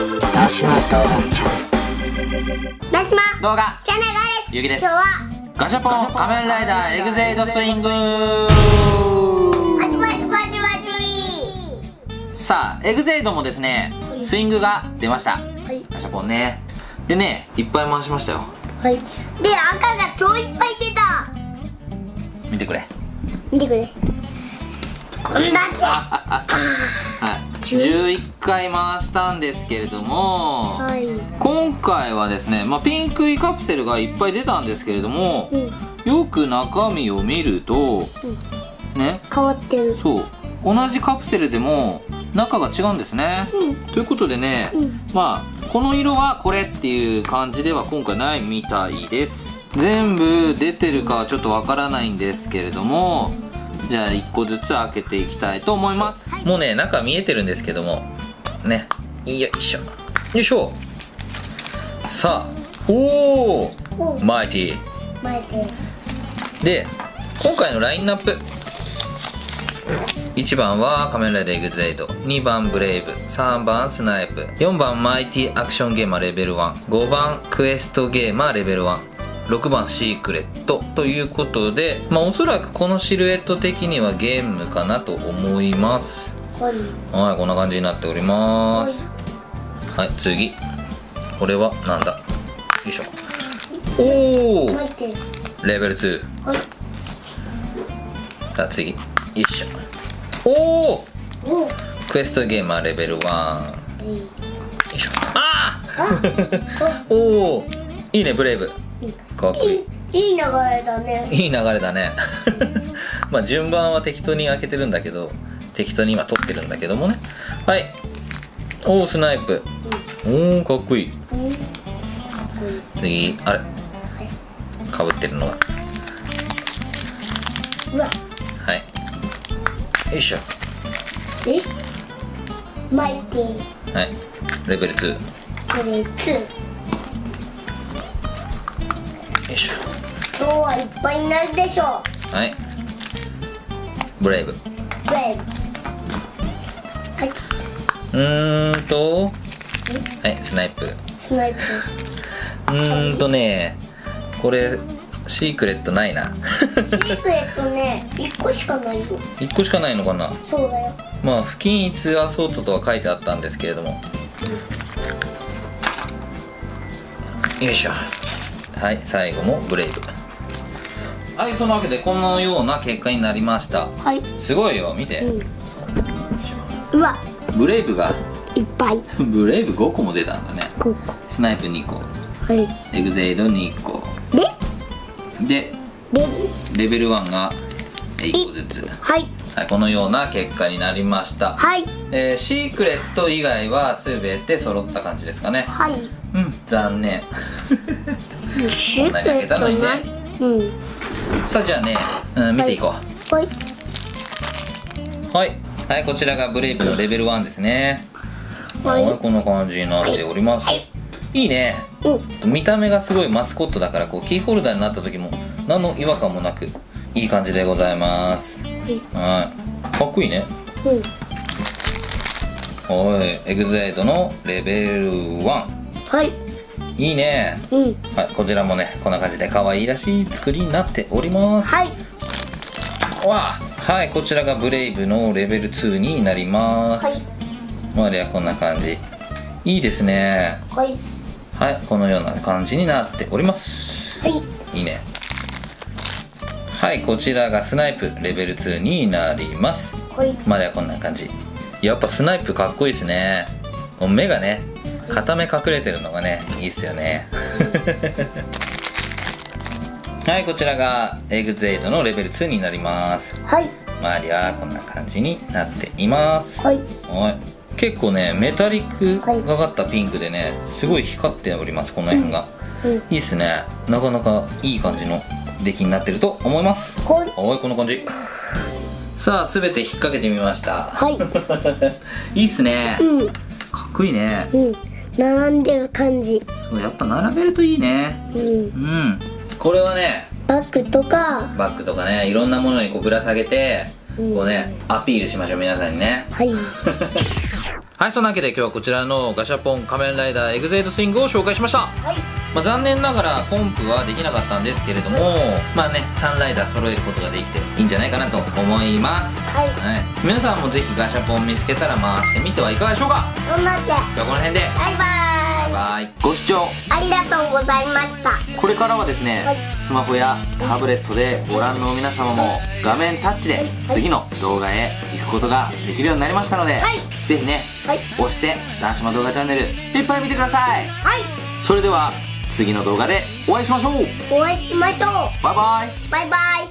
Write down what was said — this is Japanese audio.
ダシマ動画チャンダシマ動画。チャンネルですゆうきです。今日は。ガシャポン。仮面ライダーエグゼイドスイング。さあエグゼイドもですねスイングが出ました。はい。ガシャポンね。でねいっぱい回しましたよ。はい。で赤が超いっぱい出た。見てくれ。見てくれ。こんだけ。はい11回回したんですけれども、はい。今回はですね、まあ、ピンクイカプセルがいっぱい出たんですけれども、うん。よく中身を見ると、ね。変わってる。そう。同じカプセルでも中が違うんですね、うん。ということでね、うん。まあこの色はこれっていう感じでは今回ないみたいです。全部出てるかはちょっとわからないんですけれどもじゃあ1個ずつ開けていきたいと思います、もうね中見えてるんですけども。ね。よいしょ。よいしょ。さあ。おおお。マイティ前でで今回のラインナップ。1番は仮面ライダーエグゼイド。2番ブレイブ。3番スナイプ。4番マイティアクションゲーマーレベル15番クエストゲーマーレベル16番シークレットということでまあおそらくこのシルエット的にはゲームかなと思います。はい。はいこんな感じになっております。はい。次。これはなんだ？よいしょ。おおレベル2はい。さあ次。よいしょ。おおおクエストゲーマーレベル1よい。いしょ。ああ おおいいねブレイブかっこいいいい流れだね。いい流れだね。まあ順番は適当に開けてるんだけど適当に今取ってるんだけどもね。はい。おおスナイプ。おおかっこいい。うん。次あれ。かぶってるのがうわ。はい。よいしょ。え？マイティはい。レベル2よこれ2いしょ。今日はいっぱいになるでしょはい。ブレイブ。う全部はい。うーんと。はいスナイプ。スナイプ。うーんとねこれシークレットないな。シークレットね1個しかないよ1個しかないのかな？そうだよ。まあ不均一アソートとは書いてあったんですけれども。よいしょはい最後もブレイブはいそのわけでこのような結果になりました。はい。すごいよ見て、うわ。ブレイブがいっぱい。ブレイブ5個も出たんだね。ここスナイプ2個。はい。エグゼイド2個。で？でで？レベル1が1個ずつ。はい。はい、このような結果になりました、はい。えーシークレット以外は全て揃った感じですかね。はい。うん残念シークレットないうん。さあじゃあね、うん、見ていこはい、うはい、はい、こちらがブレイブのレベル1ですね。はい。はいこんな感じになっております。い。いね。うん。見た目がすごいマスコットだからこうキーホルダーになった時も何の違和感もなくいい感じでございます。はい。かっこいいね。うん。はい。エグゼイドのレベル1はいいいね。うん。はいこちらもねこんな感じで可愛いらしい作りになっております。はい。わあ。はいこちらがブレイブのレベル2になります、はい。周りはこんな感じ。いいですね。はい。はいこのような感じになっております。はい。いいね。はいこちらがスナイプレベル2になります。はい。まではこんな感じ。やっぱスナイプかっこいいですね。目がね片目隠れてるのがねいいっすよね。はいこちらがエグゼイドのレベル2になります。はい。周りはこんな感じになっています。はい。はい。結構ねメタリックがかったピンクでねすごい光っておりますこの辺が、うん。いいっすね。なかなかいい感じの出来になってると思います。はい。はいこんな感じ。さあ全て引っ掛けてみました。はい。いいっすね。うん。かっこいいね。うん並んでる感じ。そうやっぱ並べるといいね。うん。うん。これはねバッグとか。バッグとかねいろんなものにこうぶら下げて、うん。こうねアピールしましょう皆さんにね。はい。はいそんなわけで今日はこちらのガシャポン仮面ライダーエグゼイドスイングを紹介しました。はいまあ、残念ながらコンプはできなかったんですけれどもまあね3ライダー揃えることができていいんじゃないかなと思います。はい。はい、皆さんもぜひガシャポン見つけたら回してみてはいかがでしょうか。頑張って。今日はこの辺で。バイバイ。バイご視聴。ありがとうございました。これからはですねはい。スマホやタブレットでご覧の皆様も画面タッチで次の動画へ行くことができるようになりましたので、はい。ぜひねはい。押して男子の動画チャンネルいっぱい見てください。はい。それでは次の動画でお会いしましょう。お会いしましょう。バイバイ。バイバイ